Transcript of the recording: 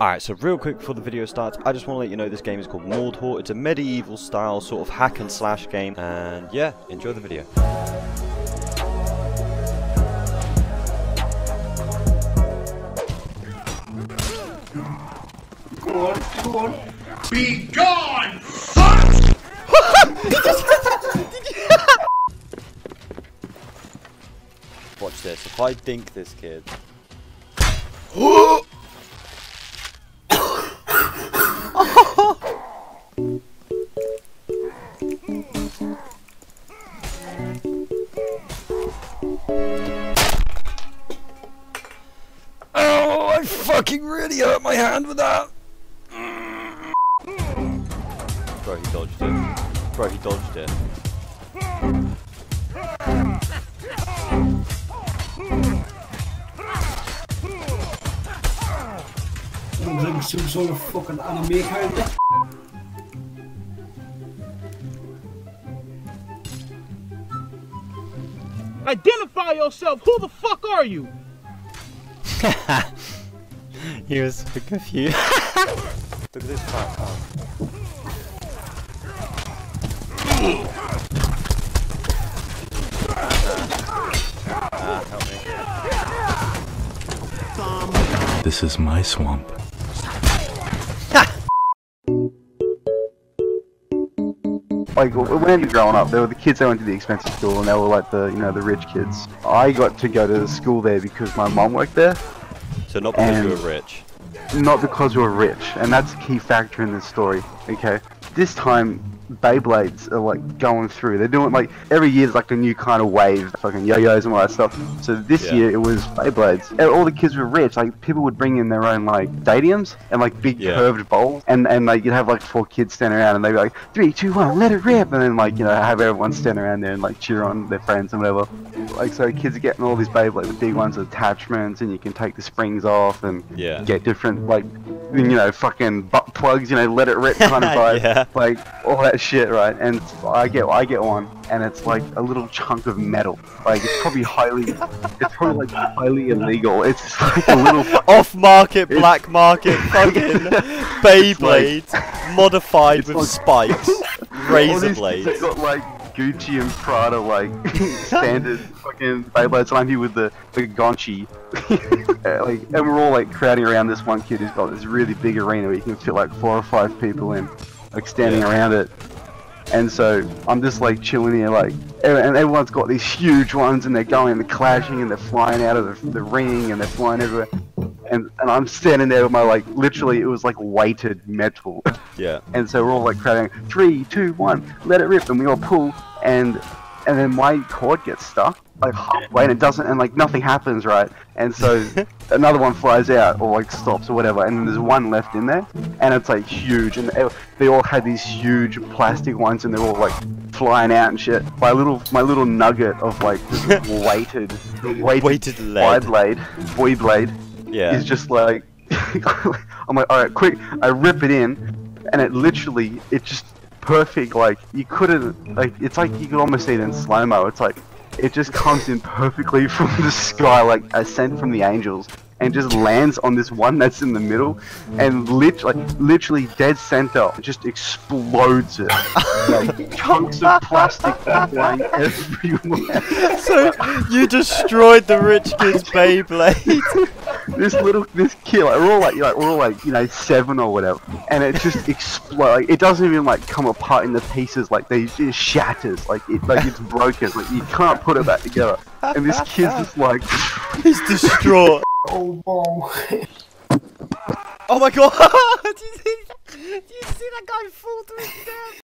Alright, so real quick before the video starts, I just want to let you know this game is called Mordhau. It's a medieval style sort of hack and slash game. And yeah, enjoy the video. Go on, go on. Be gone! Watch this. If I dink this kid. fucking really hurt my hand with that. Bro, he dodged it. Bro, he dodged it. Dan ben ik sowieso een fucking anime-character. Identify yourself. Who the fuck are you? He was so confused. Look at this fat cunt. Ah, help me. This is my swamp. like when you were growing up, there were the kids that went to the expensive school, and they were like the you know the rich kids. I got to go to the school there because my mom worked there, So not because you're rich. not because you're rich, and that's a key factor in this story. Okay, this time Beyblades are like going through. They're doing like every year there's like a new kind of wave, fucking yo-yos and all that stuff. So this Yeah. year it was Beyblades. And all the kids were rich. Like people would bring in their own like stadiums and like big Yeah. curved bowls, and and like you'd have like four kids standing around, and they'd be like three, two, one, let it rip, and then like you know have everyone stand around there and like cheer on their friends and whatever. Like so, kids are getting all these Beyblades, the big ones with attachments, and you can take the springs off and Yeah. get different like you know fucking butt plugs, you know, let it rip kind of vibe, Yeah. like all that shit, right? And I get I get one, and it's like a little chunk of metal. Like it's probably highly, it's probably like highly illegal. It's like a little. Off market, black market, fucking Beyblades, modified with like- spikes, razor blades. that got like Gucci and Prada like standard fucking Beyblades. and I'm here with the the Gonchi. Uh, like, and we're all like crowding around this one kid who's got this really big arena where you can fit like four or five people in, like standing Yeah. around it. And so I'm just like chilling here, like, and everyone's got these huge ones, and they're going, and they're clashing, and they're flying out of the, the ring, and they're flying everywhere. And and I'm standing there with my like, literally, it was like weighted metal. Yeah. And so we're all like crowding, three, two, one, let it rip, and we all pull, and and then my cord gets stuck like halfway, and it doesn't, and like nothing happens, right? And so another one flies out or like stops or whatever, and then there's one left in there, and it's like huge, and they- they all had these huge plastic ones, and they're all like flying out and shit. My little my little nugget of like this weighted weighted, Weighted lead. blade, boy blade Yeah. is just like I'm like, all right, quick. I rip it in, and it literally, it just perfect. Like you couldn't, like it's like you could almost see it in slow mo. It's like it just comes in perfectly from the sky, like a sent from the angels, and just lands on this one that's in the middle, and literally, literally dead center, just explodes it. like chunks of plastic are flying everywhere. So you destroyed the rich kid's Beyblade. This little this kid like we're all like, like we're all like you know seven or whatever and it just explodes like, it doesn't even like come apart into pieces like they it just shatters like it like it's broken like you can't put it back together and this kid's just like He's distraught. Oh, wow. Oh my god! do, you see, do you see that guy fall to his death?